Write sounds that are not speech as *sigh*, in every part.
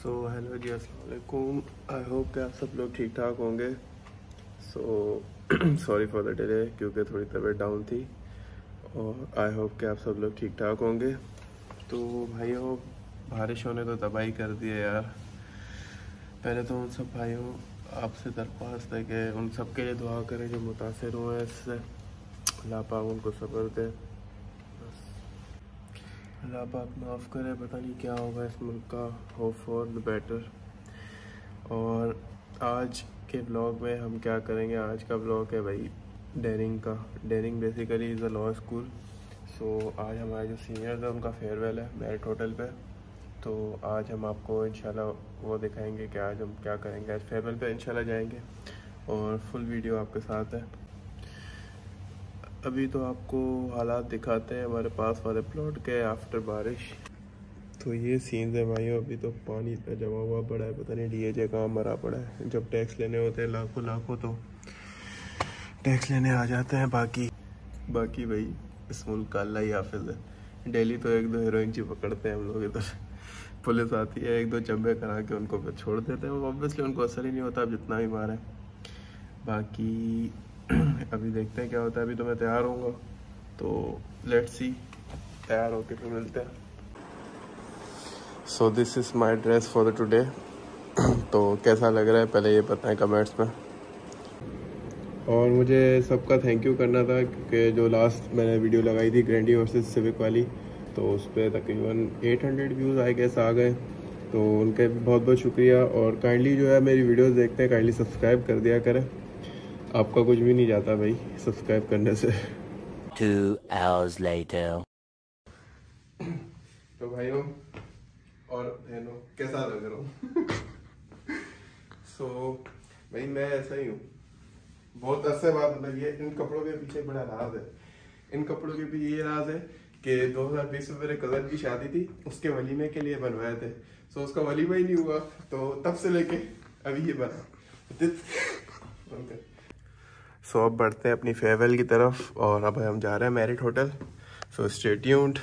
So hello जी असलकुम I hope कि आप सब लोग ठीक ठाक होंगे। So sorry for the delay क्योंकि थोड़ी तबीयत डाउन थी। और आई होप कि आप सब लोग ठीक ठाक होंगे। तो भाइयों, बारिशों ने तो तबाही कर दी है यार। पहले तो उन सब भाइयों, आपसे दरख्वास्त है कि उन सब के लिए दुआ करें जो मुतासर हुए इससे अल्लाह उनको सब्र दे। अल्लाह पाक माफ़ करे, पता नहीं क्या होगा इस मुल्क का होप फॉर द बेटर और आज के ब्लॉग में हम क्या करेंगे? आज का ब्लॉग है भाई डेरिंग का. Daring basically is a law school so आज हमारे जो सीनियर्स हैं, उनका फेयरवेल है मेरिट होटल पे. तो आज हम आपको इंशाल्लाह वो दिखाएँगे कि आज हम क्या करेंगे. आज फेयरवेल पे इंशाल्लाह जाएँगे. और फुल वीडियो आपके साथ है. अभी तो आपको हालात दिखाते हैं हमारे पास वाले प्लॉट के आफ्टर बारिश। तो ये सीन्स है भाई अभी तो पानी इतना जमा हुआ पड़ा है पता नहीं डी कहाँ मरा पड़ा है। जब टैक्स लेने होते हैं लाखों लाखों तो टैक्स लेने आ जाते हैं बाकी। बाकी भाई इस मुल्क का अल्लाह ही हाफिज है। डेली तो एक दो हीरोइन जी पकड़ते हैं हम लोग इधर। पुलिस आती है एक दो चंबे करा के उनको फिर छोड़ देते हैं। ऑब्वियसली उनको असर ही नहीं होता अब जितना भी मारे। बाकी *clears throat* अभी देखते हैं क्या होता है। अभी तो मैं तैयार हूँ तो लेट्स सी तैयार होके फिर मिलते हैं। So this is my dress for the today तो कैसा लग रहा है? पहले ये बताएँ कमेंट्स में। और मुझे सबका थैंक यू करना था क्योंकि जो लास्ट मैंने वीडियो लगाई थी ग्रैंडी वर्सेस सिविक वाली तो उस पर तकरीबन 800 व्यूज़ आए गैस आ गए। तो उनका भी बहुत बहुत शुक्रिया। और काइंडली जो है मेरी वीडियोस देखते हैं। काइंडली सब्सक्राइब कर दिया करें। आपका कुछ भी नहीं जाता भाई सब्सक्राइब करने से। Two hours later. तो भाइयों और बहनों कैसा लग रहा हूँ सो so, भाई मैं ऐसा ही हूँ। बहुत अरसे बाद मतलब ये इन कपड़ों के पीछे बड़ा राज है। इन कपड़ों के पीछे ये राज है कि 2020 में मेरे कज़न की शादी थी उसके वलीमे के लिए बनवाए थे। सो so, उसका वलीमा ही नहीं हुआ तो तब से लेके अभी ये बना. सो so, अब बढ़ते हैं अपनी फेयरवेल की तरफ़ और अब हम जा रहे हैं मैरिट होटल सो स्टेट्यून्ड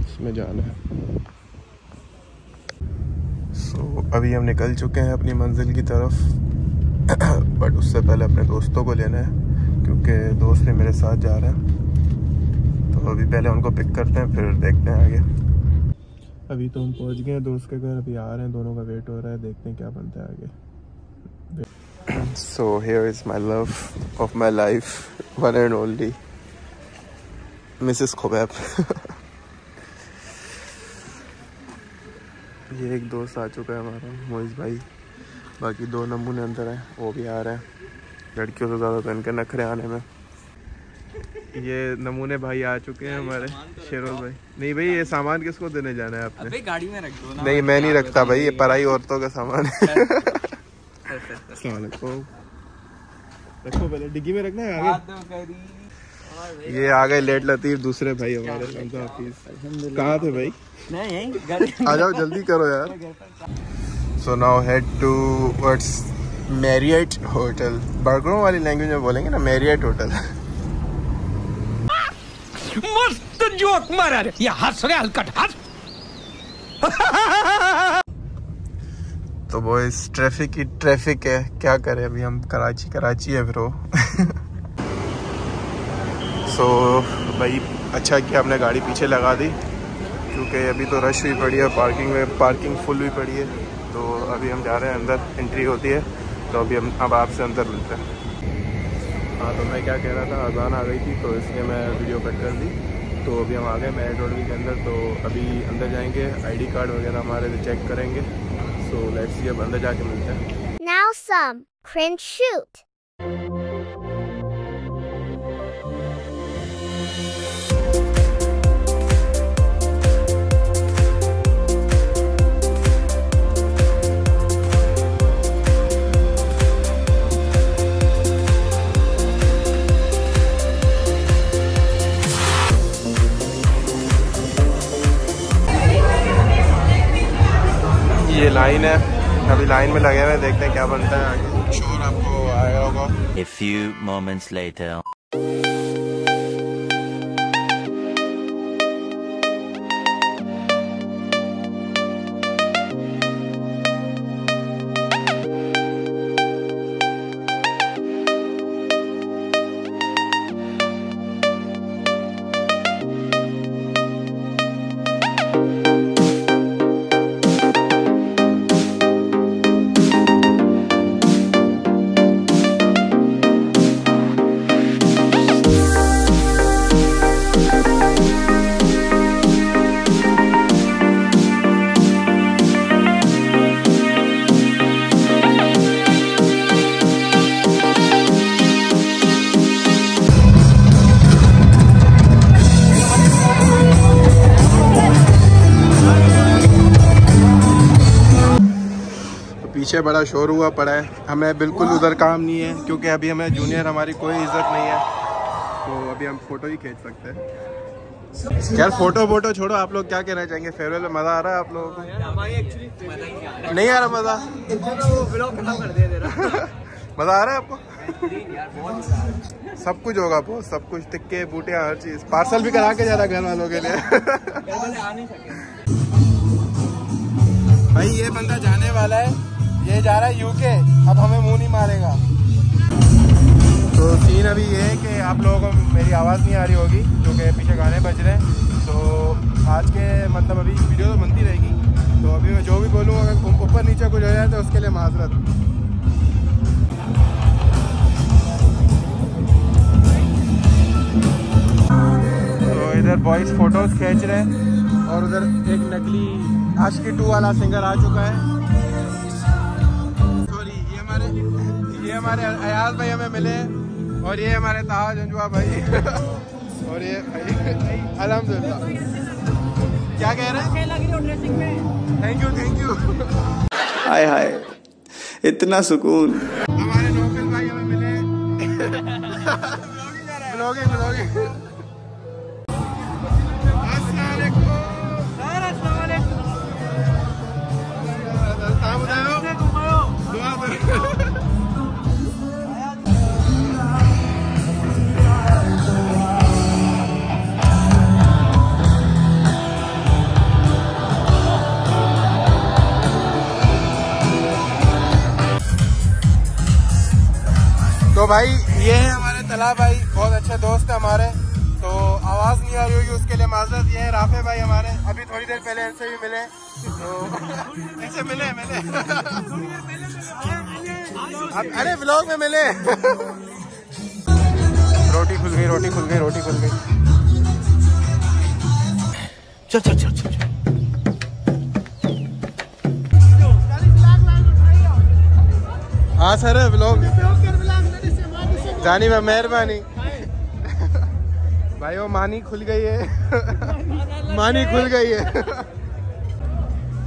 इसमें जाना है। सो so, अभी हम निकल चुके हैं अपनी मंजिल की तरफ़। *clears throat* बट उससे पहले अपने दोस्तों को लेना है क्योंकि दोस्त भी मेरे साथ जा रहे हैं। तो अभी पहले उनको पिक करते हैं फिर देखते हैं आगे। अभी तो हम पहुँच गए हैं दोस्त के घर अभी आ रहे हैं दोनों का वेट हो रहा है देखते हैं क्या बनता है आगे। So here is my love of my life one and only Mrs Khobaib ये एक दोस्त आ चुका है हमारा मोइज भाई। बाकी दो नमूने अंदर हैं वो भी आ रहे हैं। लड़कियों से ज़्यादा तो इनके नखरे आने में। ये नमूने भाई आ चुके हैं हमारे तो शेरोज भाई। नहीं भाई ये सामान किसको देने जाना है आपने? अबे गाड़ी में रख दो ना। नहीं मैं नहीं रखता भाई ये पराई औरतों का सामान है। *laughs* रखो पहले डिग्गी में रखना है आगे? ये आ गए लेट लतीफ दूसरे भाई हमारे कहाँ थे भाई? आ जाओ जल्दी करो यार। So now head towards Marriott hotel बर्गरों वाली लैंग्वेज में बोलेंगे ना मैरियट होटल मस्त जोक मारा रे ये हंस रहे हलकट हंस। तो बॉयज़ ट्रैफ़िक ही ट्रैफ़िक है। क्या करें अभी हम? कराची कराची है ब्रो सो so, भाई अच्छा किया हमने गाड़ी पीछे लगा दी क्योंकि अभी तो रश भी पड़ी है पार्किंग में पार्किंग फुल भी पड़ी है। तो अभी हम जा रहे हैं अंदर एंट्री होती है। तो अभी हम अब आपसे अंदर मिलते हैं। हाँ तो मैं क्या कह रहा था, अजान आ गई थी तो इसलिए मैं वीडियो कट कर दी। तो अभी हम आ गए मेरे रोडवी के अंदर तो अभी अंदर जाएँगे आईडी कार्ड वगैरह हमारे चेक करेंगे। सो लेट्स सी अब अंदर जाके मिलते हैं। Now some cringe shoot. Line में लगे हुए देखते हैं क्या बनता है आगे शोर आपको आया होगा A few moments later. पीछे बड़ा शोर हुआ पड़ा है। हमें बिल्कुल उधर काम नहीं है क्योंकि अभी हमें जूनियर हमारी कोई इज़्ज़त नहीं है। तो अभी हम फ़ोटो ही खींच सकते हैं। यार फ़ोटो वोटो छोड़ो आप लोग क्या कहना चाहेंगे? फेयरवेल में मज़ा आ रहा है आप लोगों को? नहीं आ रहा। मज़ा? मज़ा *laughs* आ रहा है आपको? सब कुछ होगा बहुत सब कुछ टिक्के बूटे हर चीज़। पार्सल भी करा के जा रहा घर वालों के लिए। *laughs* भाई ये बंदा जाने वाला है। ये जा रहा है यूके अब हमें मुँह नहीं मारेगा। तो सीन अभी ये है कि आप लोगों को मेरी आवाज़ नहीं आ रही होगी क्योंकि पीछे गाने बज रहे हैं। तो आज के मतलब अभी वीडियो तो बनती रहेगी। तो अभी मैं जो भी बोलूँगा अगर ऊपर नीचे कुछ हो जाए तो उसके लिए माजरत। तो इधर बॉयज़ फ़ोटोज़ खींच रहे हैं और उधर एक नकली आशिकी टू वाला सिंगर आ चुका है। हमारे अयाज भाई हमें मिले और ये हमारे ताहा जंजुआ भाई। *laughs* और ये भाई अलहमदिल्ला। क्या कह रहे हैं? थैंक यू थैंक यू हाय हाय। इतना सुकून। हमारे नौफिल भाई हमें मिले। *laughs* ब्लॉगिंग ब्लॉगिंग भाई, ये है हमारे तला भाई, बहुत अच्छे दोस्त है हमारे। तो आवाज़ नहीं आ रही होगी उसके लिए, माजरत, ये है राफे भाई हमारे। अभी थोड़ी देर पहले ऐसे भी मिले। तो *laughs* ऐसे मिले मिले। अब, अरे ब्लॉग में मिले। रोटी खुल गई, रोटी खुल गई, रोटी खुल गई। चल चल चल चल हाँ सर ब्लॉग जानी में मेहरबानी। भाई वो मानी खुल गई है। मानी खुल गई है।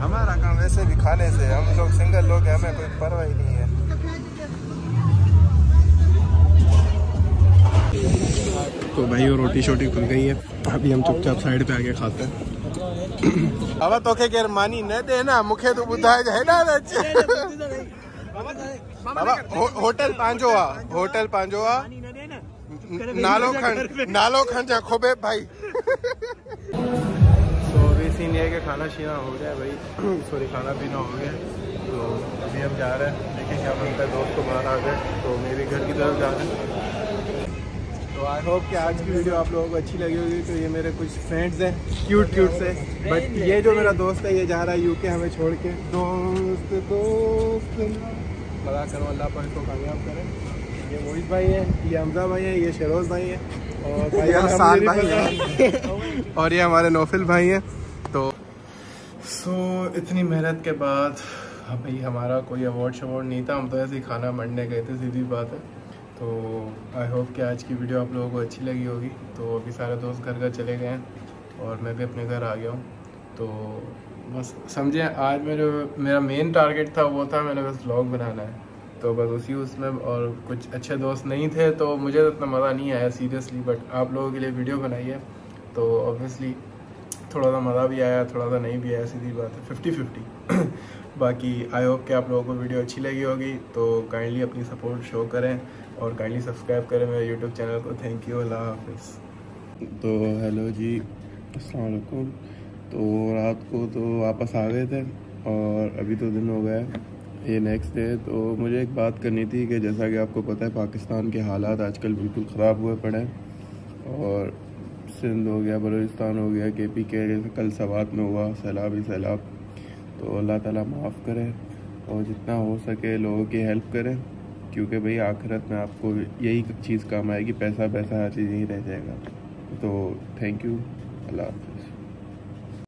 हमारा काम वैसे भी खाने से हम लोग सिंगल लोग हैं हमें कोई परवाह ही नहीं है। तो भाई वो रोटी शोटी खुल गई है। अभी हम चुपचाप साइड पे आके खाते हैं। अब तोखे केर मानी न दे ना मूंखे तो ॿुधाए है ना बाबा होटल पंहिंजो आहे होटल पंहिंजो आहे नालो खंड नालो खंड जा खोबे भाई। तो अभी सीन ये कि खाना शीना हो गया, भाई। सॉरी खाना पीना हो गया। तो अभी हम जा रहे हैं। देखें क्या बनता है, दोस्त को बाहर आ गए। तो मेरे घर की तरफ़ जा रहे हैं। तो आई होप कि आज की वीडियो आप लोगों को अच्छी लगी होगी। तो ये मेरे कुछ फ्रेंड्स हैं। क्यूट क्यूट से। बट ये जो मेरा दोस्त है, ये जा रहा है यूके हमें छोड़ के। दोस्त दोस्त लगा करो अल्लाह पर इसको कामयाब करें। ये मोहित भाई है ये हमजा भाई है ये शरोज भाई है और भाई हसान भाई है। और ये हमारे नौफिल भाई हैं तो सो so, इतनी मेहनत के बाद भाई हमारा कोई अवार्ड शवार्ड नहीं था हम तो ऐसे ही खाना मंडने गए थे सीधी बात है। तो आई होप कि आज की वीडियो आप लोगों को अच्छी लगी होगी। तो अभी सारे दोस्त घर घर चले गए हैं और मैं भी अपने घर आ गया हूँ। तो बस समझे आज मेरे, मेरा मेन टारगेट था, वो था मैंने बस व्लॉग बनाना है। तो बस उसी उसमें और कुछ अच्छे दोस्त नहीं थे तो मुझे तो इतना मज़ा नहीं आया सीरियसली बट आप लोगों के लिए वीडियो बनाई है। तो ऑब्वियसली थोड़ा सा मज़ा भी आया, थोड़ा सा नहीं भी आया, सीधी बात है फिफ्टी फिफ्टी *clears throat* बाकी आई होप कि आप लोगों को वीडियो अच्छी लगी होगी तो काइंडली अपनी सपोर्ट शो करें और काइंडली सब्सक्राइब करें मेरे यूट्यूब चैनल को। थैंक यू अल्लाह हाफिज़ तो हेलो जी वालेकुम। तो रात को तो वापस आ गए थे और अभी तो दिन हो गया ये नेक्स्ट डे तो मुझे एक बात करनी थी कि जैसा कि आपको पता है, पाकिस्तान के हालात आजकल बिल्कुल ख़राब हुए पड़े और सिंध हो गया, बलूचिस्तान हो गया के पी के कल सवात में हुआ, सैलाब ही सैलाब। तो अल्लाह ताला माफ़ करे और जितना हो सके लोगों की हेल्प करें, क्योंकि भाई आखिरत में आपको यही चीज़ काम आएगी पैसा पैसा हर चीज़ यहीं रह जाएगा। तो थैंक यू अल्लाह